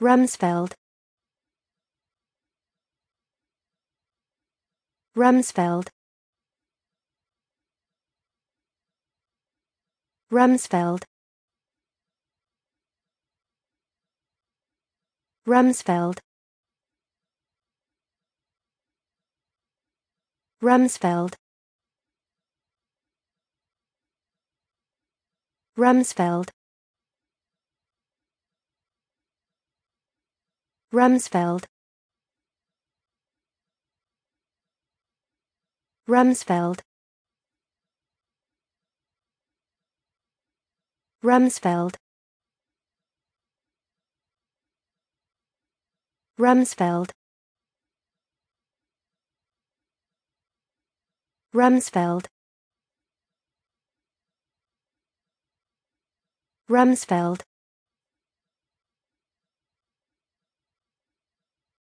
Rumsfeld. Rumsfeld. Rumsfeld. Rumsfeld. Rumsfeld. Rumsfeld Rumsfeld. Rumsfeld. Rumsfeld. Rumsfeld. Rumsfeld. Rumsfeld